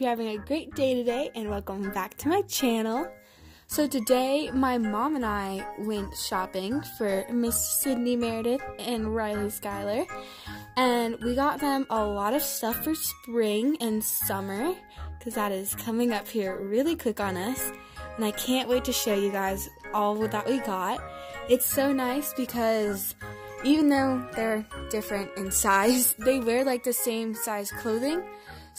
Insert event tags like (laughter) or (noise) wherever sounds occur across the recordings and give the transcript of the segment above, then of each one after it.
you're having a great day today and welcome back to my channel. So today my mom and I went shopping for Miss Sydney Meredith and Riley Schuyler and we got them a lot of stuff for spring and summer because that is coming up here really quick on us and I can't wait to show you guys all that we got. It's so nice because even though they're different in size, (laughs) they wear like the same size clothing.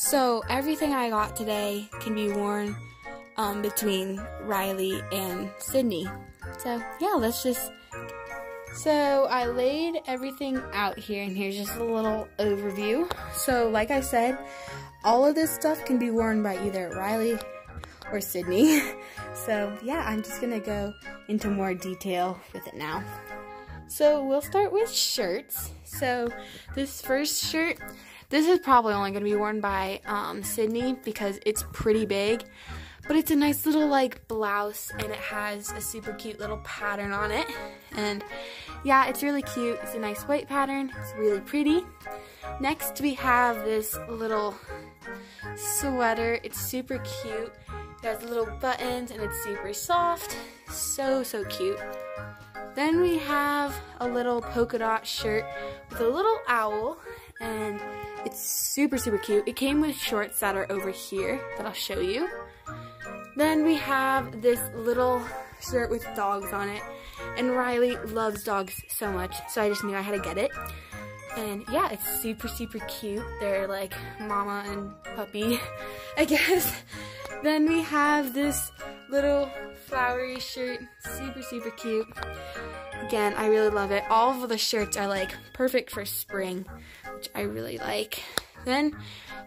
So everything I got today can be worn um, between Riley and Sydney. So yeah, let's just. So I laid everything out here, and here's just a little overview. So like I said, all of this stuff can be worn by either Riley or Sydney. (laughs) So yeah, I'm just gonna go into more detail with it now. So we'll start with shirts. So this first shirt, this is probably only going to be worn by um, Sydney because it's pretty big. But it's a nice little like blouse and it has a super cute little pattern on it. And yeah, it's really cute. It's a nice white pattern. It's really pretty. Next we have this little sweater. It's super cute. It has little buttons and it's super soft. So, so cute. Then we have a little polka dot shirt with a little owl and it's super super cute. It came with shorts that are over here that I'll show you. Then we have this little shirt with dogs on it and Riley loves dogs so much so I just knew I had to get it. And yeah, it's super super cute. They're like mama and puppy, (laughs) I guess. Then we have this little shirt, super, super cute. Again, I really love it. All of the shirts are like perfect for spring, which I really like. Then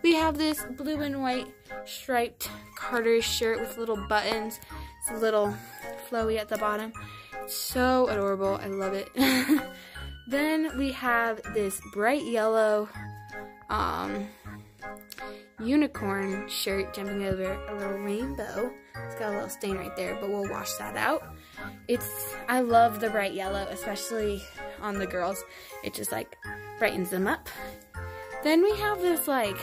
we have this blue and white striped Carter shirt with little buttons. It's a little flowy at the bottom. So adorable. I love it. (laughs) then we have this bright yellow um, unicorn shirt jumping over a little rainbow. It's got a little stain right there, but we'll wash that out. It's, I love the bright yellow, especially on the girls. It just like brightens them up. Then we have this like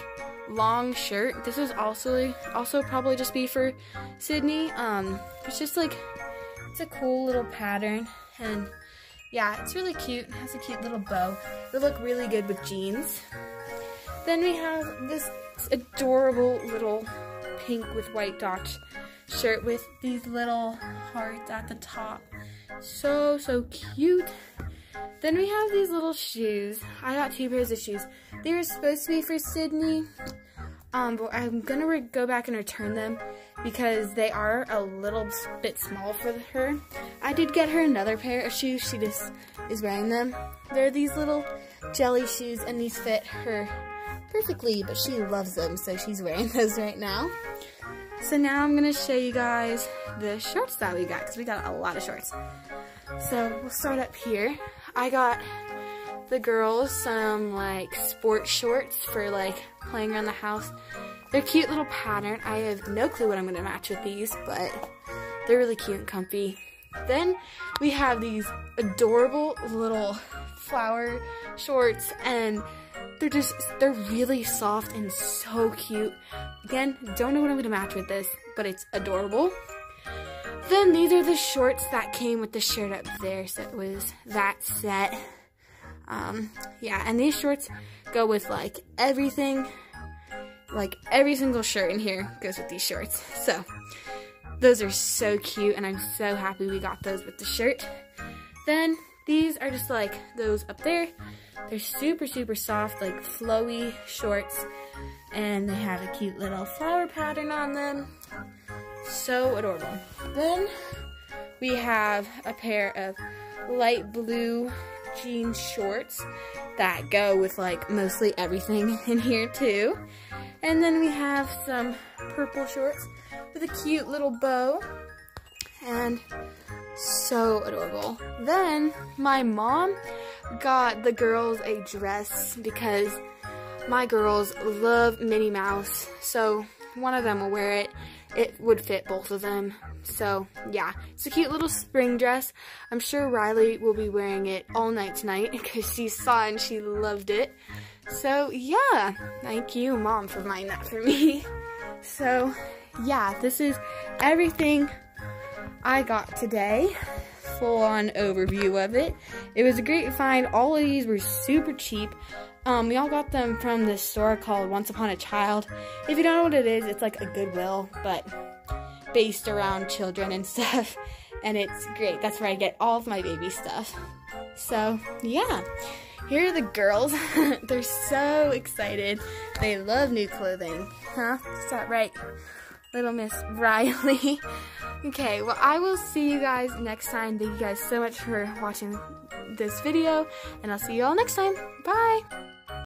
long shirt. This is also also probably just be for Sydney. Um, it's just like it's a cool little pattern and yeah, it's really cute. It has a cute little bow. It would look really good with jeans. Then we have this adorable little pink with white dots shirt with these little hearts at the top. So, so cute. Then we have these little shoes. I got two pairs of shoes. They were supposed to be for Sydney, um, but I'm gonna go back and return them because they are a little bit small for her. I did get her another pair of shoes. She just is wearing them. They're these little jelly shoes and these fit her perfectly, but she loves them, so she's wearing (laughs) those right now. So now I'm to show you guys the shorts that we got, because we got a lot of shorts. So we'll start up here. I got the girls some like sport shorts for like playing around the house. They're cute little pattern. I have no clue what I'm to match with these, but they're really cute and comfy. Then we have these adorable little flower shorts and they're just, they're really soft and so cute. Again, don't know what I'm going to match with this, but it's adorable. Then these are the shorts that came with the shirt up there, so it was that set. Um, yeah, and these shorts go with like everything, like every single shirt in here goes with these shorts. So, those are so cute, and I'm so happy we got those with the shirt. Then, these are just like those up there. They're super, super soft, like flowy shorts. And they have a cute little flower pattern on them. So adorable. Then we have a pair of light blue jean shorts that go with like mostly everything (laughs) in here too. And then we have some purple shorts with a cute little bow. And so adorable. Then my mom got the girls a dress because my girls love Minnie Mouse. So one of them will wear it. It would fit both of them. So yeah, it's a cute little spring dress. I'm sure Riley will be wearing it all night tonight (laughs) because she saw and she loved it. So yeah, thank you mom for buying that for me. (laughs) So, yeah, this is everything I got today. Full on overview of it. It was a great find. All of these were super cheap. Um, we all got them from this store called Once Upon a Child. If you don't know what it is, it's like a Goodwill, but based around children and (laughs) stuff. And it's great. That's where I get all of my baby stuff. So, yeah. Here are the girls. (laughs) They're so excited. They love new clothing. Huh? Is that right? Little Miss Riley. (laughs) okay, well, I will see you guys next time. Thank you guys so much for watching this video, and I'll see you all next time. Bye!